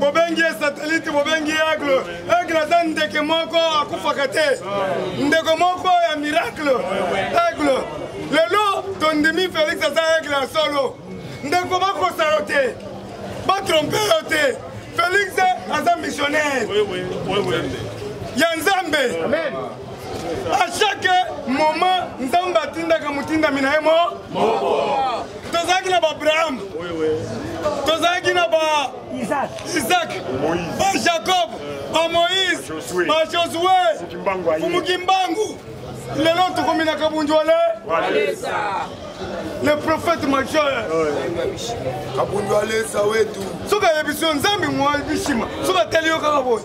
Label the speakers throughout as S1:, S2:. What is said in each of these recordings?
S1: bobengi ye satelite bobengi ye aigle aigle aza ndeke moko akufaka te ndeko moko ya miracle aigle lelo tondimi félix aza aigle ya solo ndeko bakosa yo te batrompe yo te félix aza missionnaire ya nzambe a chaque moment nzambe atindaka motindami na ye mo tozalaki na baabraham tozalaki na ba isak ba
S2: jacob
S1: ba
S2: moïse ba
S1: josue fumukimbangu lelo tokomi na kabundu ale le prophète majeur
S3: kabundu alesa wetu
S1: soki ayebisi yo nzambe moyebisima soki atali yo kaka boye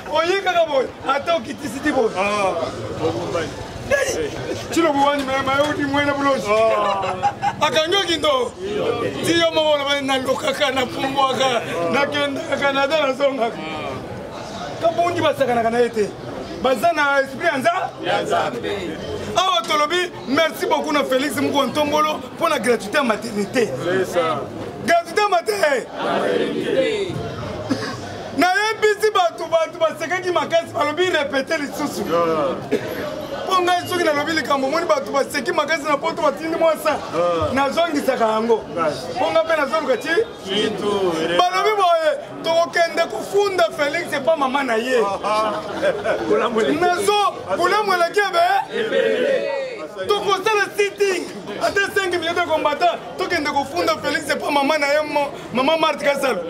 S1: oye kaka boye ata okitisi ti boye cilo buwani mayodi mwena bulosi akangi okindo ti yo moko olobani nalokaka napumbwaka nakendaka kanada nazongaka kabundi basakanaka na ye te baza na esprit ya nzambe awa tolobi merci beaucoup na félix moko ntombolo mpo na gratuité ya maternité gratuité ya maternité nayebisi bato bato basekaki makasi balobi repete lisusu mpo ngai soki nalobi likambo omoni bato baseki makasi na poto batindi mwasa ah. nazongisaka yango mpo ngai mpe nazoluka ti balobi boye tokokende kofunda félix epa mama na ye ah, ah. nazo bulamu eleki ebe tokosala sitting ata 5 million de combattant tokende kofunda félix epa mama na ye mama marte kasalo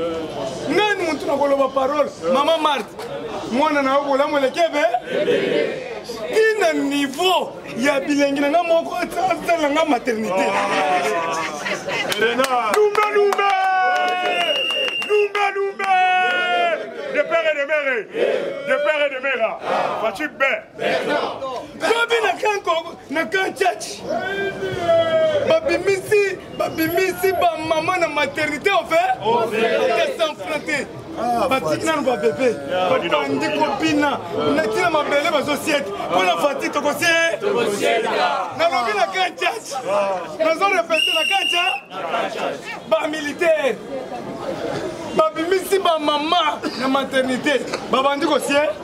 S1: ngai ni motu nakoloba parole mama marte mwana na yo bolamu elekebe tina niveau ya bilengi na ngai moko asala ngai maternité
S2: lumbe lumbe lumbe lumbe de père et de mère de père et de mère faci be
S1: babi na kanko na kan chachi babimisi babimisi bamama na maternité ofe ata sans frein te ah, batiki nano babebe babandi kobina natina mabele bazosiete mpo na fati tokosie nalobi na grand church ah. nazo repete na grand church bamilitaire babimisi bamama na maternité babandi kosie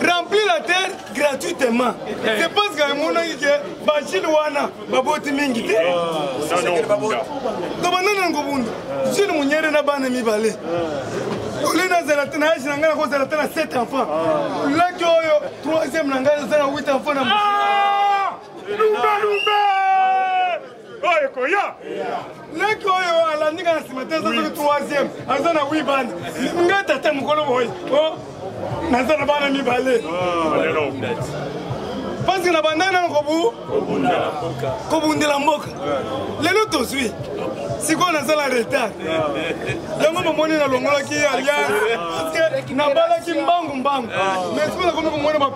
S1: remplir la terre gratuitement je pense que emonaki ke bajile wana baboti mingi te tobanani na ngobunda jile munyere na bana mibale oli nazala te nayasi na ngai nakozala te na 7 enfant laki oyo 3ième na ngai naza na 8 enfant na
S2: lumbalumba oyo ekoya
S1: leki oyo alandi nga na nsima te eza soki troisième aza na wi bana nga tata mokolo boye oh, naza na bana mibale
S2: parce
S1: que na bandai nano kobundela mboka lelo tozwi sikoyo nasala retard yango bomoni nalongolaki alliance parce que nabalaki mbangu mbangu mais sikoyo nakomi komona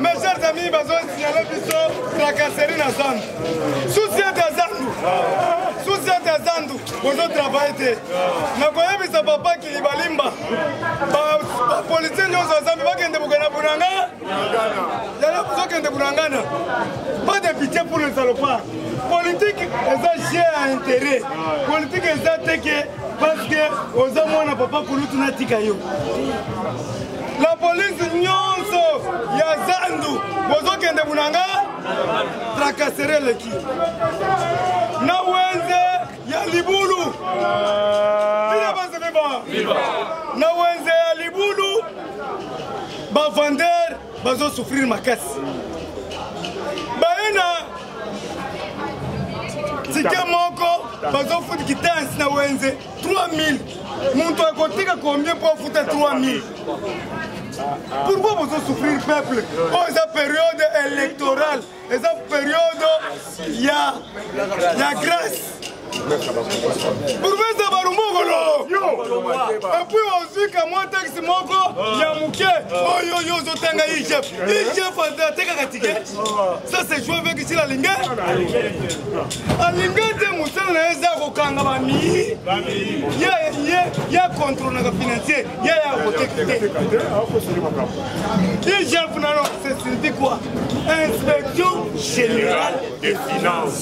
S1: Mes chers amis, bazo signaler biso tracasserie na zandu. Souci ete zandu. Souci ete zandu. Bozo travailler te. Na koyebisa papa Kilibalimba. Ba ba policiers nyonso ya zambi bakende bokena bunanga. Yala bozo kende bunangana. Pas de pitié pour les salopards. Politique eza jeu à intérêt. Politique eza te que Parce que oza mwana papa kulutu natika yo. La police nyonso ya zandu bozokende bunanga trakasere leki na wenze ya libulu bina bazebe ba na wenze ya libulu bavandeur bazosouffrir makasi tike moko bazofuti kitansi na wenze 3000 moto akotika combien mpo afuta 3000 pourquoi bozosouffrir peuple oyo oh, eza période électorale eza période ya ya grâce burvese balumbukolo epui ozwika mwa taxi moko ya moke oyo yo ozotanga igf igf atekaka tike ça c'est joue avec sila linge alinge te mosala na ye eza kokanga bamiyi ya controlnaka financier ya ya koteki te igf nano c'est sylvie quoi inspection générale
S2: des finances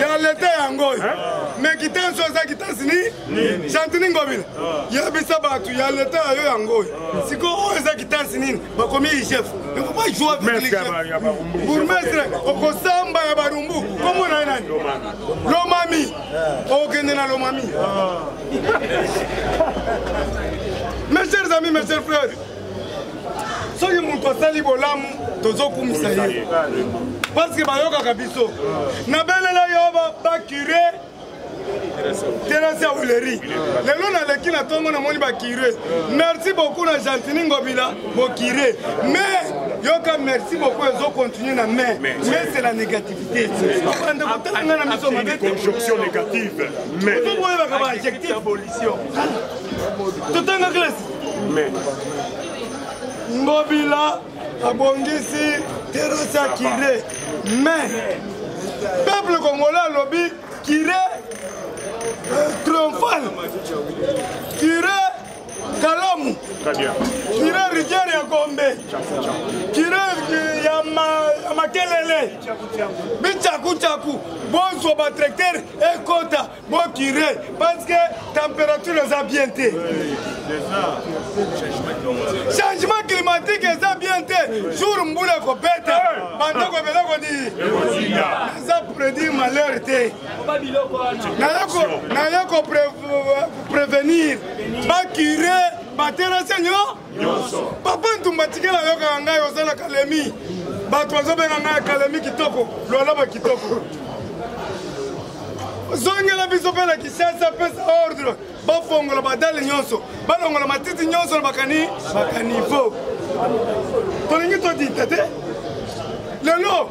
S1: ya leta yango oyo me kitanso aza kitasini chantini ngobila yebisa bato ya leta ya yo yango oyo sikoyo oyo eza kitansi nini bakomi igef ekopa
S2: joa
S1: bourgmestre okosamba ya barumbu komona ye nani lomami okende na lomami mes chers amis mes chers frères soki moto asali bolamu tozokumisa ye parceke bayokaka biso nabelela yo bakire terasi ya wileri lelo naleki na ntongo namoni bakire merci beaucoup na gentini ngobila bokire mais yoka merci beaucoup ezo continue na mais mais c'est la négativité bande kotala ngai na miso mabe
S2: conjonction négative mais
S1: ozokoyebaka ba adjectif abolition
S2: totanga klasi
S1: ngobila abongisi terasi ya kire mais peuple congolais alobi kire euh, triomphal kire kalamu kire rivière ya gombe kire euh, ya makelele bicakucaku bozwa batrecteur ekota bokire parce que température eza bien te changement climatique eza bien te jour mbula ekobeta bandako biloko nini naza prédire malheur te naye koprevenir bakire baterase nyo papa ntumba tikela ayokaka ngai oza na kalemi bato bazobenga ngai kalemi kitoko lwalaba kitoko zongela biso mpe na kisasa pesa ordre bafongola badale nyonso balongola matiti nyonso na bakani bakanivo tolingi todita te lelo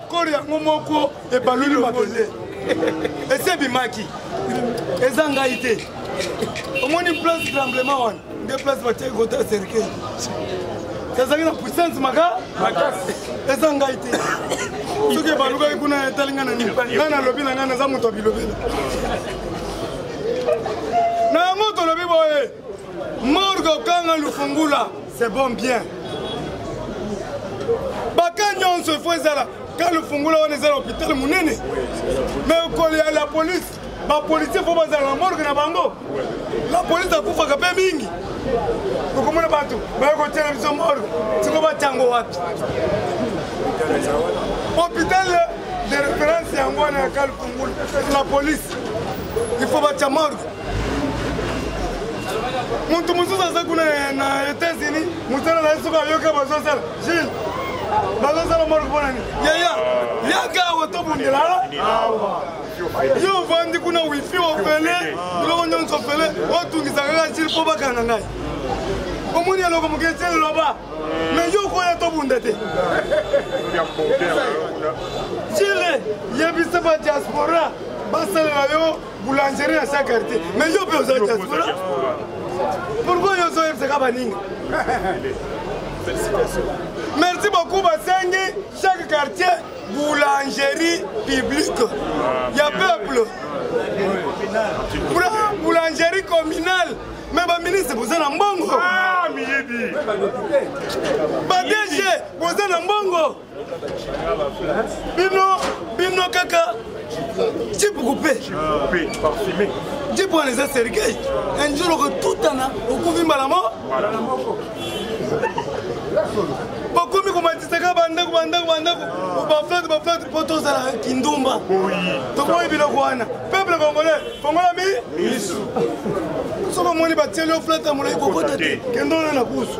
S1: kore yango moko ebaloli mabele esi ebimaki eza ngai te omoni place tremblement wana nde place batiaki kota cercueil ezalaki na puissance maka makasi eza ngai te soki ebalukaki kuna etali ngai na nini ngai nalobi na ngai naza moto ya bilobela na yango tolobi boye Morgo Kanga Lufungula, c'est bon bien. Baka nyonso il faut ezala ka Lufungula wana ezala hôpital munene. Mais okoli ya la police, ba policiers faut bazala na morgue na bango. La police akufaka pe mingi. Okomona bato baye kotyela biso morgue, siko batyango wapi? Hôpital de référence yango wana ya ka Lufungula, la police il faut batya morgue. moto mosusu aza kuna na états-unis mosala na ye soki ayoka bazosala gile bazosala moko mpo na nini yaya yaka awa tobundela awa yo ovandi kuna wifi ofele biloko nyonso ofele otungisa kaka gile mpo bakana ngai omoni eloko moke tie loba me yo okoya tobunda te gile yebisa ba diaspora basalela yo boulangerie ya sa quartier mais yo mpe oza diaspora pourquoi yo ozoyebisaka baninga merci beaucoup basengi chaque quartier boulangerie publique ya peuple boulangerie communale me baministre boza na mbongo ah, badg boza na mbongo bino bino kaka jipe kupe jipe wana eza sergei enjolo okotutana okufi mbala mo bakomi komatisaka bandako bandako bandako baflate baflate mpo tozala kindumba tokoyi biloko wana peuple congolais fongola mi soki omoni batieli yo flate ya molai kokota te kendona na kusu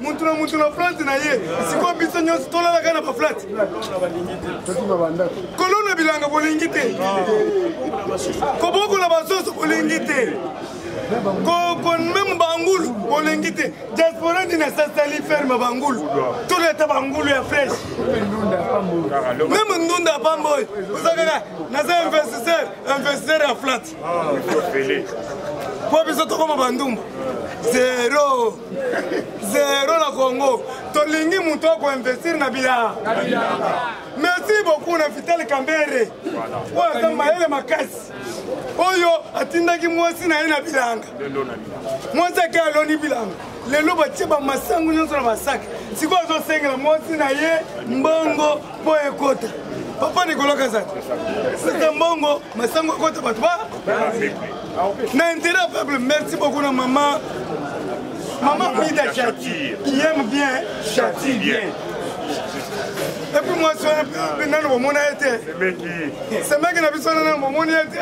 S1: mutu na mutu na plante na ye sikoyo biso nyonso tolalaka na baplante kolona bilanga bolingi te kobokola basoso bolingi te meme bangulu bolingi te diaspora nini asasali ferme bangulu toleta bangulu ya fresh meme ndunda pamba oyo oza kaka naza investisseur investisseur ya flat mpo biso tokoma bandumba zero zero na congo tolingi moto ya koinvestir na bilanga merci beaucoup na vitali kambere oyo aza mayele makasi oyo atindaki mwasi na ye na bilanga mwasi ake aloni bilanga lelo batie bamasangu nyonso na masaki sikoyo azosengela mwasi na ye mbongo mpo ekota papa nikolo kazali sasa mbongo masango ekota bato ba na intérêt ya peuple merci beaucoup na mama mama mida chati qui aime bien chati bien epuis mwasi wana mpe nano bomona ye te semeki na biso wana nano bomoni ye te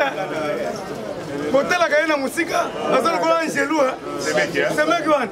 S1: botalaka ye na mosika aza lokola angelu semeki wana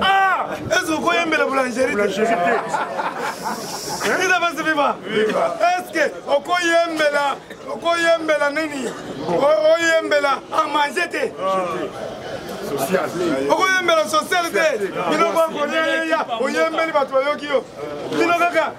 S2: Ah, est-ce
S1: que koyembela boulangerie te eza basi viva est-ce que okoyembela okoyembela nini oyembela a manger te okoyembela sociale te bino bakoyeya oyembeli bato bayoki yo bino kaka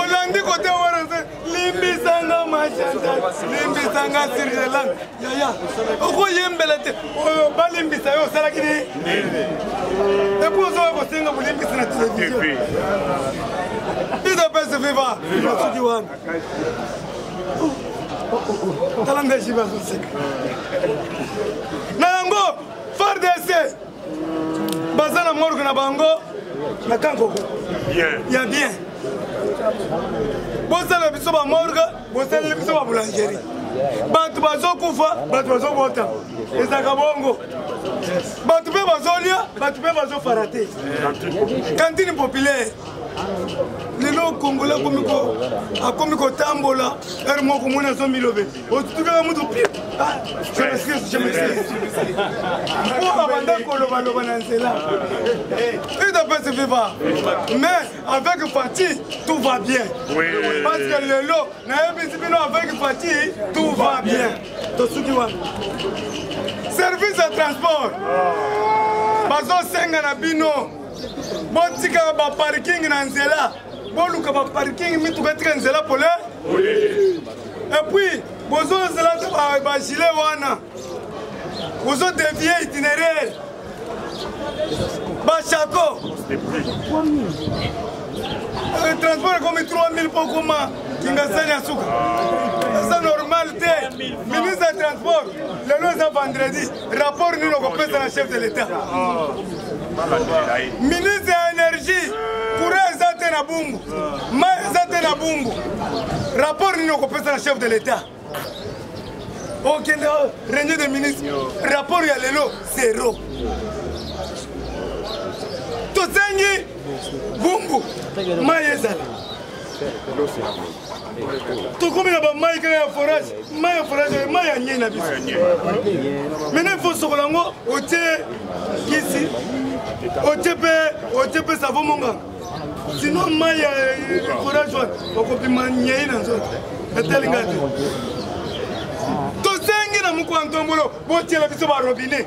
S1: olandi kote wana mpe limbisanga machanta limbisanga sirdelan yaya okoyembela te oyo balimbisa yo osalaki ni epo ozoya kosenga bolimbisi na televizio idps viva soki wana tala nde jibe azoseka na yango fardc baza na morgue na bango na kankoko ya bien bosala biso bamorgue bosaleli biso baboulangerie bato bazokufa bato bazobota ezalaka bongo bato mpe bazolia bato mpe bazofara te kantine populaire lelo kongola akomi kotambola ere moko moni azomilobela otutukaka moto oyo abanda kolobaloba na nzela ida pese viva mais avec fati tout va bien parce que lelo nayebisi bino avec fati tout va bien tosuki wana service ya transport bazosenga na bino botikaka baparking na nzela boluka ba parking mituka etika nzela pole epuis bozozela ta bagile wana bozodevie itineraire bachako euh, transport ekomi 3000 mpo okoma kingasani ya suka eza normal te ministre ya transport lelo eza vendredi Rapport nini okopesa na chef de l'État? Ministre ya énergie, courant eza te na Bumbu, mai eza te na Bumbu. Rapport nini okopesa na chef de l'État? Okende oh, réunion des ministres, rapport ya lelo zero. Tosengi Bumbu mai ezala. tokomi na bamai kaka ya forage mai ya forage oyo mai ya nyei na biso maintenant ifo sokola yango otie kisi otie mpe otie mpe savo monganga sino mai ya forage wana okopima nyei na nzoto etali ngai te tosengi na mokwantombolo botiela biso barobine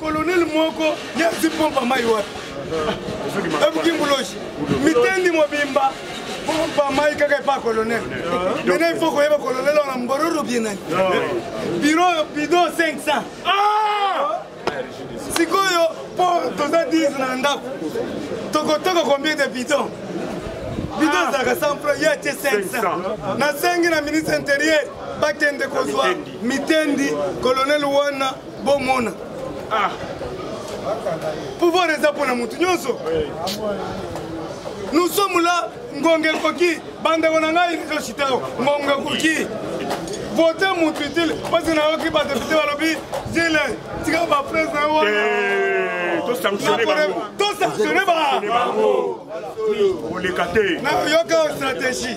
S1: Colonel moko ya zipompa mai wapi? Ebuki mbuloji. Mitendi mobimba pompa mai kaka epa colonel. Mena il faut koyeba colonel wana mbororo bien nani. Biro bidon 500.
S2: Ah!
S1: Sikoyo po toza 10 na ndako. Tokotoko combien de bidons? bido ezalaka 100 franc ye atie 500 nasengi na ministre intérieur bakende kozwa mitendi kolonel wana bomona
S2: ah.
S1: pouvoir eza mpo na motu nyonso nous sommes là ngonga ekoki bandeko na ngai ezositao ngonga ekoki vote motu utile mpasi nayoki badepute balobi zile tika baprese na wana
S2: eh, tosanctionne bango
S1: tosanctionne
S2: bango oleka te
S1: nayoka stratégie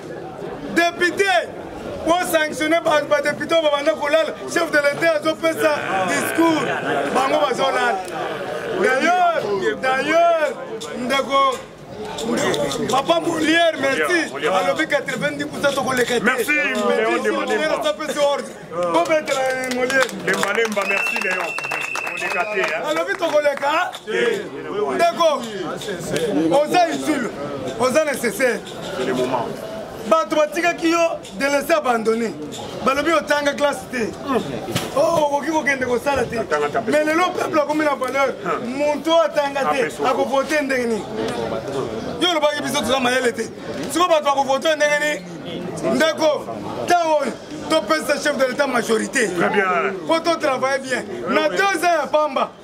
S1: depute bosanctionne badepute oyo babanda kolala chef de l'etat azopesa discours bango bazolala d'ailleurs d'ailleurs ndeko papa molière merci alobi 90 pusa tokoleka teapesi ordre bobetela
S2: molièrelembalemba merci leon
S1: alobi tokoleka ndeko oza utile oza
S2: necessaire
S1: bato batikaki yo delese abandone balobi otanga classe te o oh, okoki kokende kosala te mais lelo peuple akomi na valeur moto oyo atanga te akovote ndenge nini yo olobaki biso toza mayele te siko bato bakovote ndenge nini ndeko ntango oyo topesa chef de l'état majorité mpo totravaille bien na deux ans ya pamba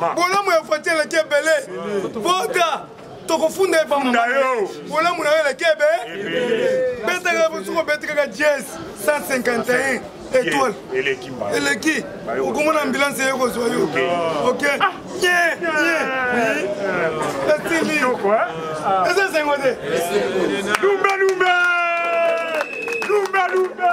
S1: bolamu ya fati eleki ebele vota tokofunda
S2: epamama
S1: bolamu na yo eleki ebe betaka bosuku obeti kaka jes 151 étoile
S2: eleki
S1: okomona ambulance eye kozwa yo ok ah. esili eza esengo te
S2: lumbe lumbe lumbe lumbe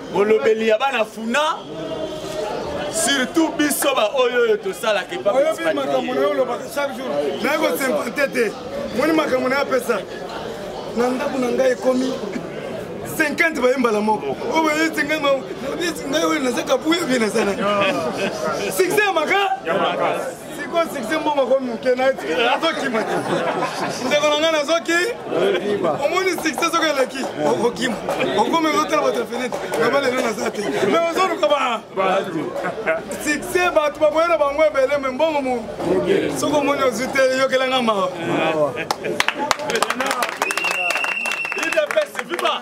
S4: molobeli ya bana funa surtout biso baoyo oyo tosalaka
S1: epaoyobi makambo na yo olobaka chaque jour naye kosinvante te moni makambo na yo apesa na ndako na ngai ekomi 50 baye mbala moko oyo baye 50 ngai oyo naza kabuya bie naza na succès ya maka sikoyo succès mbongo akomi moke nazokima ndeko na ngai nazoki omoni succès soki eleki okokima okomi ozotala bato ya fenete naba lelo naza te me ozoluka ba succès bato bakoya na bango ebele me mbongo mo soki omoni ozwi te eyokela nga mawa
S4: idps viva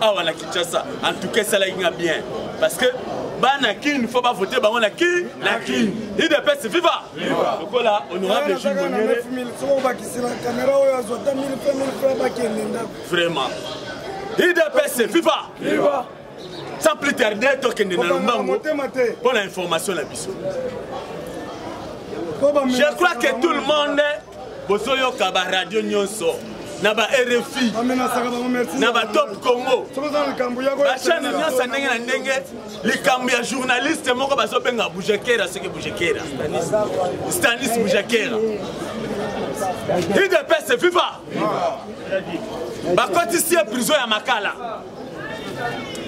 S4: awa na kinshasa en tout cas esalaki nga bien parce que bana kin fo bavote bango na kin na kin idps viva lokola honorable jules
S1: monyele
S4: vraiment idps viva sans plus tarder tokende na lombango mpo na information na biso je crois que tout le monde bozoyoka baradio nyonso na ba rfi na
S1: ba top congo
S4: bachane nyonso ndenge na ndenge likambo ya journaliste moko bazobenga bujakera soki bujakera stanis bujakera idps viva bakotisi ye prison ya makala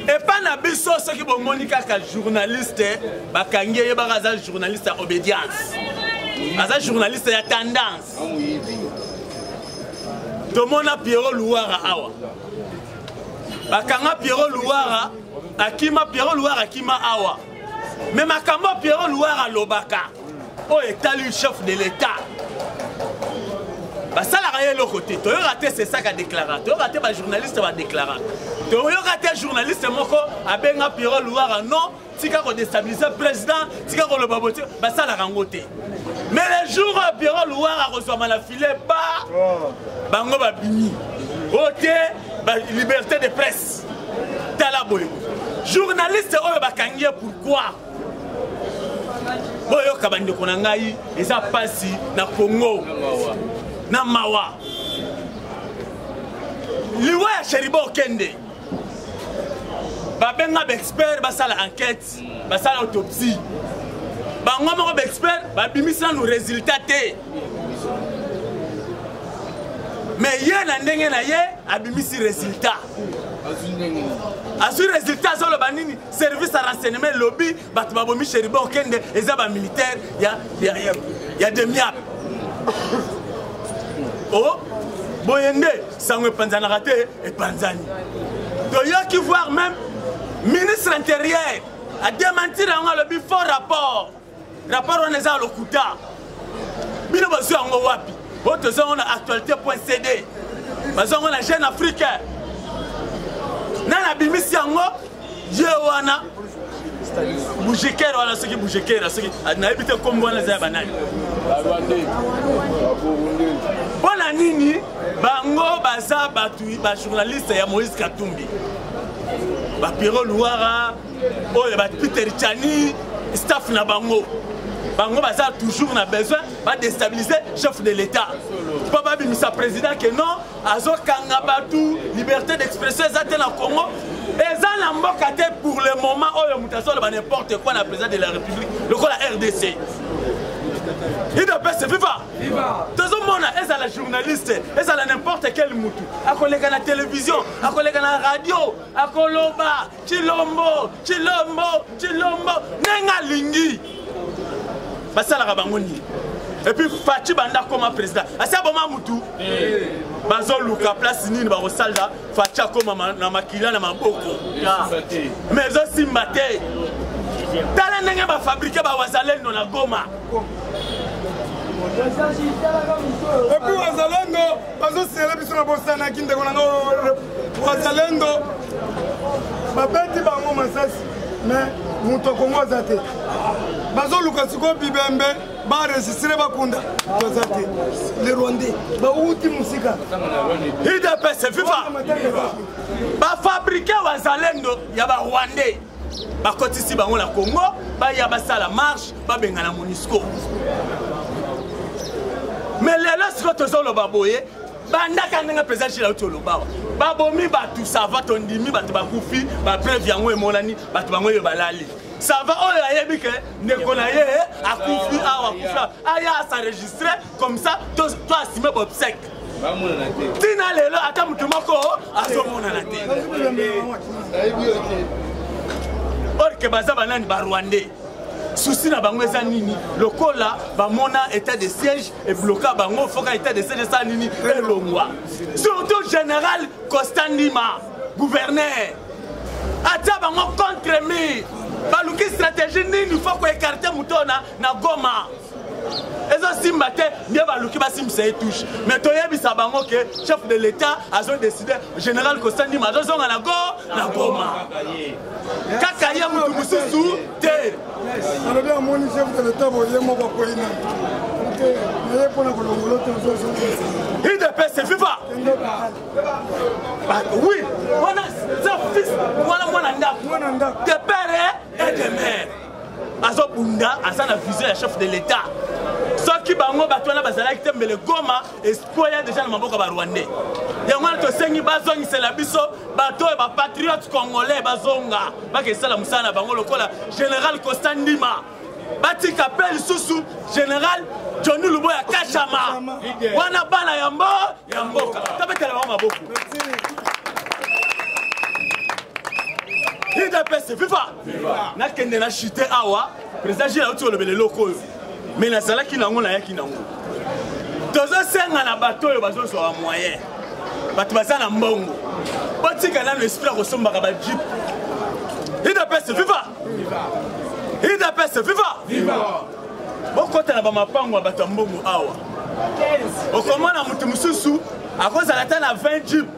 S4: epa na biso soki bomoni kaka journaliste bakangi eyebaka aza journaliste ya obédience aza journaliste ya tendance tomona pierrot luwara awa bakanga pierrot luwara akima pierrot luwara akima awa me makambo pierrot luwara alobaka oyo etali chef de l'etat basalaka ye eloko te toyoka te sesaka déclaraka toyoka te bajournaliste badéclaraka toyoka te journaliste moko abenga pierrot luwara non tika kodestabilise président tika koloba bote basalaka yango te mais le jour oyo pierrot luwara akozwama na filet ba oh. bango babimi oyo te liberté de presse tala boye journaliste oyo bakangi ye pourquoi boyoka bandeko na ngai eza mpasi na kongo na mawa liwa ya sheriba okende babenga baexpert basala enquête basala autopsie bango moko baexpert babimisi nanu résultat te me ye na ndenge na ye abimisi résultat azwi résultat azoloba nini service ya renseignement elobi bato babomi sheriba okende eza bamilitaire ya, ya, ya, ya demiap o oh, boye nde sango epanzanaka te epanzani toyoki voir même ministre intérieur adementir yango alobi faux rapport rapport wana eza lokuta bino bazwi yango wapi oyo toza yango na actualité point cd baza yango na jeune africain nani abimisi yango ye wana bujekere wana soki bujekere soki nayebi te nkombo wana eza ya banani mpo na nini bango baza bato bajournaliste ya moïse katumbi bapiro luwara oyo ba peter chani staff na bango bango baza toujours na besoin badestabilise chef de l'état mpo babimisa président ke non azokanga bato liberté d'expression eza te na congo eza na mboka te pour le moment oyo moto azoloba n'importe quoi na président de la république lokola rdc idps viva tozomona ezala journaliste ezala n'importe quel mutu akoleka na télévision akoleka na radio akoloba chilombo chilombo chilombo ndenge alingi basalaka bango nini epuis faci banda akoma président asi aboma mutu bazoluka place nini bakosalda faci akoma na makila na maboko mais ezosimba te tala ndenge bafabrike bawazalendo na goma
S1: epuis wazalendo bazosele biso na bosanaki ndeko na nga wazalendo babeti bango masasi me moto akongo aza te bazoluka sikoyo bibembe baresistre bakunda baza te le rwandais bauti mosika
S4: idps fifa bafabrike wazalendo ya barwandais bakotisi bango na congo baya basala marche babengana monisco me lelo sikoyo tozoloba boye bandaka ndenge mpenza jila uti olobawa babomi bato sava tondimi bato bakufi bapreuve yango emonani bato bango oyo balali sava oyo ayebi ke ndeko na ye akufi awa akufi aya asaregistre comme ça to to assumer ba obsèque tina lelo ata moto moko azomonana te orke baza banani barwandais susi na bango eza nini lokola bamona état de siège ebloka bango foka état de siège esala nini elongwa surtout général costandima gouverneur atia bango contre mire baluki stratégie nini fo koekarte moto na goma ezosimba te nde baluki basimbisa ye touche mais toyebisa bango ke chef de l'état azodeside général kostandima azozonga na go na goma kaka ye motu mosusu te
S1: alobi amoni chef de l'état boye moko akwei na te naye mpona kolongolo te ozozongisa
S4: idps viva oui wana fils wana mwana ndako de père et de mère azobunda aza na vision ya chef de l'etat soki bango bato wana bazalaki te mbele goma espoya deja na maboko ya barwandais yango wana tosengi bazongisela biso bato oyo bapatriote congolais bazonga bakesala mosala na bango lokola général costa ndima batika mpe lisusu général joni lubo ya kashama wana bana ya mbo ya mboka tobetela bango maboko idps viva nakende na chute awa président gile auti kolobela eloko oyo mais nazalaki nango nayaki nango tozosenga na bato oyo bazozwa ba moyen bato baza na mbongo botika nano esprit ya kosombaka bajip idps viva idps viva bokota na bamapango ya bato ya mbongo awa okomona moto mosusu akozala ata na 20 jip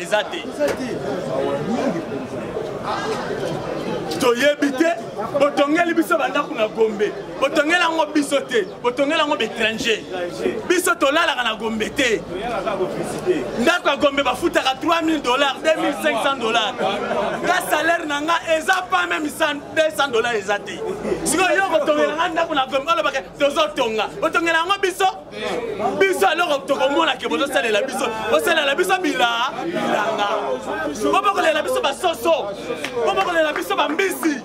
S4: eza te toyebi te botongeli biso bandako na gombe botongeli yango biso te botongeli yango baétranger biso tolalaka na gombe te ndako ya gombe bafutaka 3000 dollars 2500 dollars nga salaire na nga eza pa meme 200 dollars eza te sikoyo yo kotongela nga ndako na gombe olobaka tozotonga botongela yango biso biso aloko tokomona ke bozosalela biso bosalela biso bila bilanga po bokolela biso basoso po bokolela biso bambisi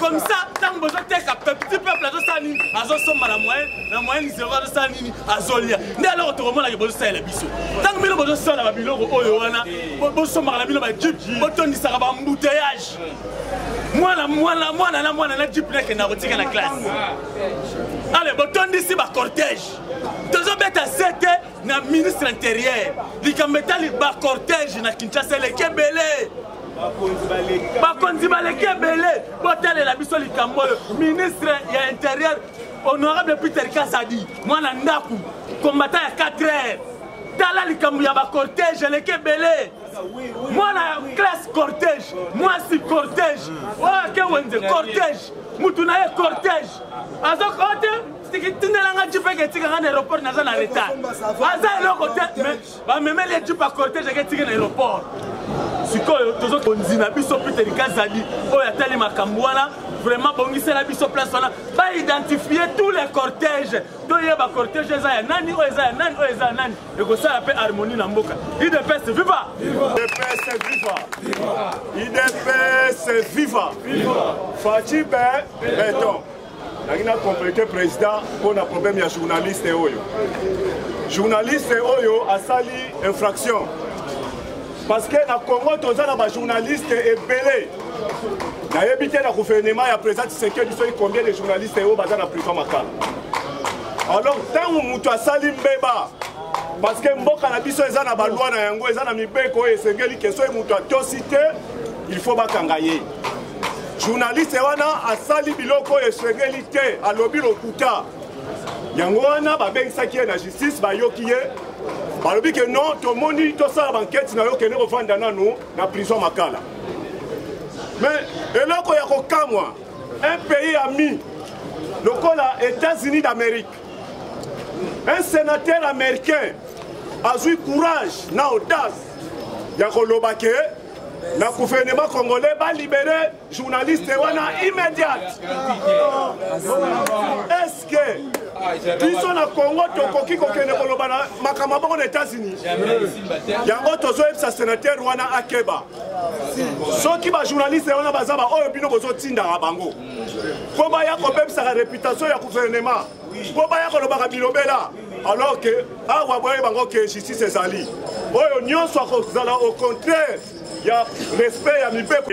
S4: comme ça ntango bozoteka petit peuple azosala nini azosomba na moyen na moyen zero azosala nini azolia nde aloko tokomona ke bozosalela biso ntango bino bozosala babiloko oyo wana bosombaka na bino bajipe botondisaka bambouteillage mwana mwana mwana na mwana na jipe nakenda kotika na classe ale botondisi bacortège tozobeta sete na ministre intérieur likambo etali bacortège na kinshasa eleki ebele bakonzi baleki ebele botalela biso likambo oyo ministre ya intérieur honorable peter kasadi mwana ndako kombata ya 4 heures tala likambo ya bacortège eleki ebele mwana classe cortège mwasi cortège oyo ake wenze cortège mutu na ye cortège azoka o te tindela nga jipe eke etika nga na aéroport naza na retard aza eloko te bamemeli ye jipe ya cortège eke etiki na aéroport sikoyo tozokonzi na biso peter kazadi oyo atali makambo wana vraiment bongisela biso place wana baidentifie tous les cortège toyeba cortège eza ya nani oyo eza ya nani oyo eza ya nani ekosala mpe harmonie na mboka idps viva
S2: idps viva idps viva faci be beton nangi na complete président mpo na problème ya journaliste oyo journaliste oyo asali infraction parce que na congo toza na bajournaliste ebele nayebi te na gouvernement ya président tshisekedi soki combien de journaliste oyo baza na prison makala alors ntango moto asali mbeba parce que mboka na biso eza na balwa na yango eza na mibeko oyo esengeli ke soki moto atosi te il faut bakanga ye journaliste wana asali biloko oyo esengeli te alobi lokuta yango wana babengisaki ye na justice bayoki ye balobi ke non tomoni tosala bankete na yo kende kovanda nanu na prison makala mais eloko ya kokamwa un pays ami lokola états-unis d'amérique un sénateur américain azwi courage na audace ya koloba ke na gouvernement congolais balibere journaliste wana immédiate est ce que biso na congo tokoki kokende koloba na makambo moko na états-unis yango tozoyebisa sénateur wana akeba soki bajournaliste wana baza baoyo bino bozotindaka bango mpo baya kobebisaka reputation ya gouvernement mpo baya kolobaka bilobela alors ke awa boyebi bango ke justice ezali oyo nyonso akozala au contraire ya respect ya mibeko